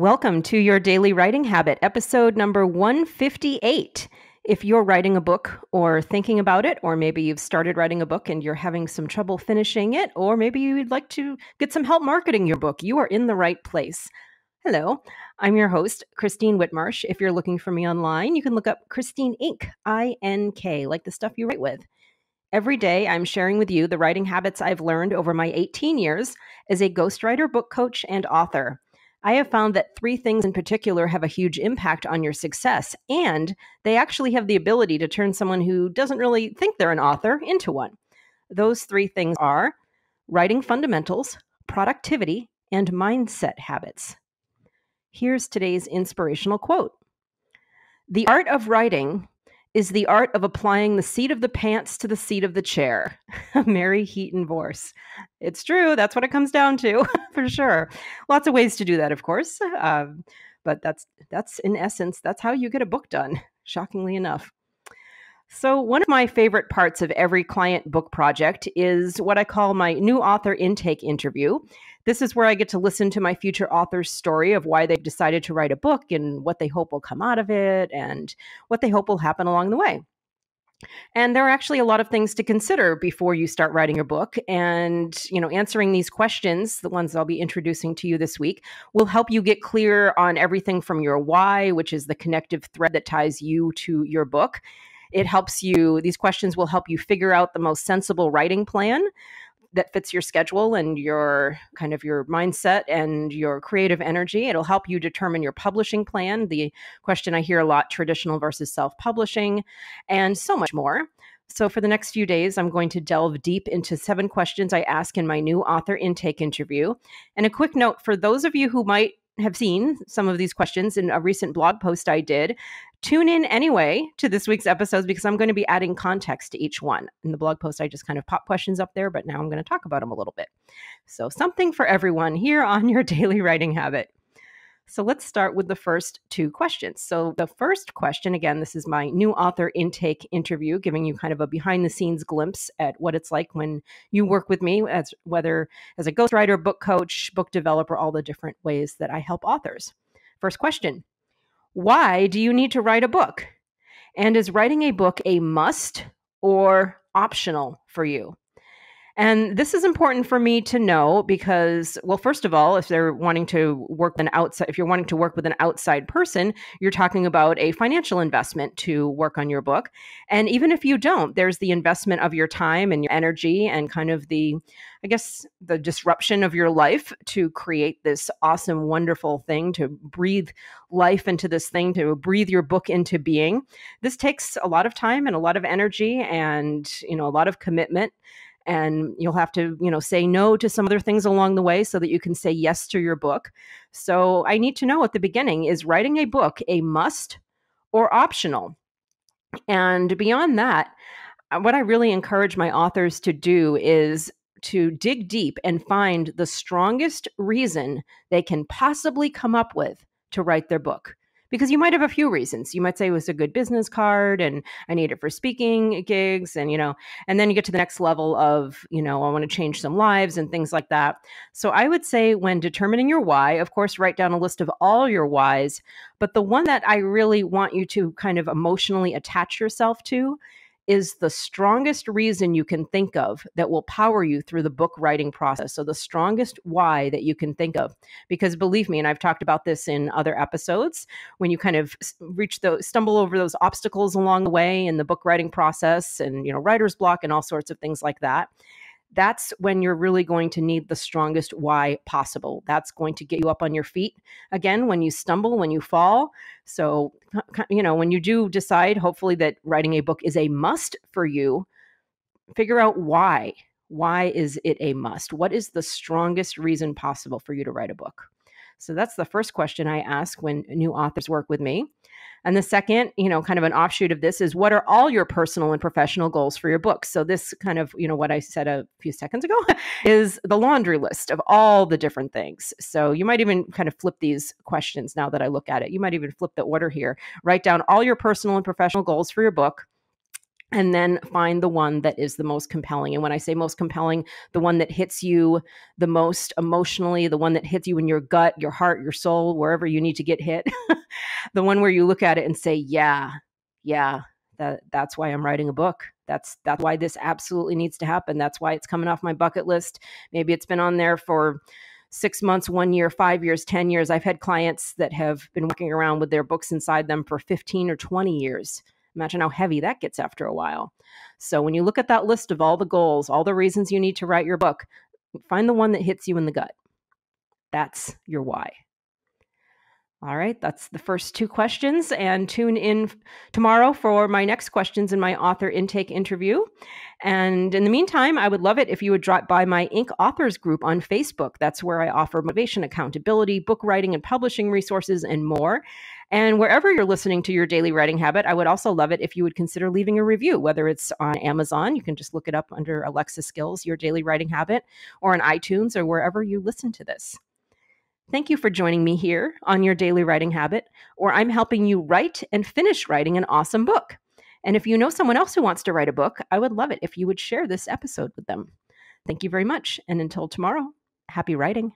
Welcome to your daily writing habit, episode number 158. If you're writing a book or thinking about it, or maybe you've started writing a book and you're having some trouble finishing it, or maybe you'd like to get some help marketing your book, you are in the right place. Hello, I'm your host, Christine Whitmarsh. If you're looking for me online, you can look up Christine Ink, I N K, like the stuff you write with. Every day, I'm sharing with you the writing habits I've learned over my 18 years as a ghostwriter, book coach, and author. I have found that three things in particular have a huge impact on your success, and they actually have the ability to turn someone who doesn't really think they're an author into one. Those three things are writing fundamentals, productivity, and mindset habits. Here's today's inspirational quote The art of writing is the art of applying the seat of the pants to the seat of the chair. Mary Heaton Vorse. It's true. That's what it comes down to, for sure. Lots of ways to do that, of course. Um, but that's that's in essence that's how you get a book done. Shockingly enough. So, one of my favorite parts of every client book project is what I call my new author intake interview. This is where I get to listen to my future author's story of why they've decided to write a book and what they hope will come out of it and what they hope will happen along the way. And there are actually a lot of things to consider before you start writing your book. And, you know, answering these questions, the ones I'll be introducing to you this week, will help you get clear on everything from your why, which is the connective thread that ties you to your book. It helps you, these questions will help you figure out the most sensible writing plan that fits your schedule and your kind of your mindset and your creative energy. It'll help you determine your publishing plan. The question I hear a lot traditional versus self publishing, and so much more. So, for the next few days, I'm going to delve deep into seven questions I ask in my new author intake interview. And a quick note for those of you who might have seen some of these questions in a recent blog post I did, tune in anyway to this week's episodes because I'm going to be adding context to each one. In the blog post, I just kind of pop questions up there, but now I'm going to talk about them a little bit. So, something for everyone here on your daily writing habit. So let's start with the first two questions. So, the first question again, this is my new author intake interview, giving you kind of a behind the scenes glimpse at what it's like when you work with me, as whether as a ghostwriter, book coach, book developer, all the different ways that I help authors. First question Why do you need to write a book? And is writing a book a must or optional for you? And this is important for me to know because, well, first of all, if they're wanting to work an outside, if you're wanting to work with an outside person, you're talking about a financial investment to work on your book. And even if you don't, there's the investment of your time and your energy and kind of the, I guess, the disruption of your life to create this awesome, wonderful thing, to breathe life into this thing, to breathe your book into being. This takes a lot of time and a lot of energy and, you know, a lot of commitment and you'll have to you know say no to some other things along the way so that you can say yes to your book. So i need to know at the beginning is writing a book a must or optional? And beyond that uh, what i really encourage my authors to do is to dig deep and find the strongest reason they can possibly come up with to write their book because you might have a few reasons. You might say it was a good business card and I need it for speaking gigs and you know, and then you get to the next level of, you know, I want to change some lives and things like that. So I would say when determining your why, of course, write down a list of all your whys, but the one that I really want you to kind of emotionally attach yourself to is the strongest reason you can think of that will power you through the book writing process. So, the strongest why that you can think of. Because believe me, and I've talked about this in other episodes, when you kind of reach the stumble over those obstacles along the way in the book writing process and, you know, writer's block and all sorts of things like that that's when you're really going to need the strongest why possible. That's going to get you up on your feet again when you stumble, when you fall. So, you know, when you do decide, hopefully, that writing a book is a must for you, figure out why. Why is it a must? What is the strongest reason possible for you to write a book? So that's the first question I ask when new authors work with me. And the second, you know, kind of an offshoot of this is what are all your personal and professional goals for your book? So this kind of, you know, what I said a few seconds ago is the laundry list of all the different things. So you might even kind of flip these questions now that I look at it. You might even flip the order here. Write down all your personal and professional goals for your book and then find the one that is the most compelling. And when I say most compelling, the one that hits you the most emotionally, the one that hits you in your gut, your heart, your soul, wherever you need to get hit, the one where you look at it and say, "Yeah, yeah, that that's why I'm writing a book. That's that's why this absolutely needs to happen. That's why it's coming off my bucket list. Maybe it's been on there for six months, one year, five years, 10 years. I've had clients that have been walking around with their books inside them for 15 or 20 years Imagine how heavy that gets after a while. So, when you look at that list of all the goals, all the reasons you need to write your book, find the one that hits you in the gut. That's your why. All right, that's the first two questions. And tune in tomorrow for my next questions in my author intake interview. And in the meantime, I would love it if you would drop by my Ink Authors group on Facebook. That's where I offer motivation, accountability, book writing, and publishing resources, and more. And wherever you're listening to your daily writing habit, I would also love it if you would consider leaving a review, whether it's on Amazon, you can just look it up under Alexa Skills, your daily writing habit, or on iTunes or wherever you listen to this. Thank you for joining me here on your daily writing habit, or I'm helping you write and finish writing an awesome book. And if you know someone else who wants to write a book, I would love it if you would share this episode with them. Thank you very much. And until tomorrow, happy writing.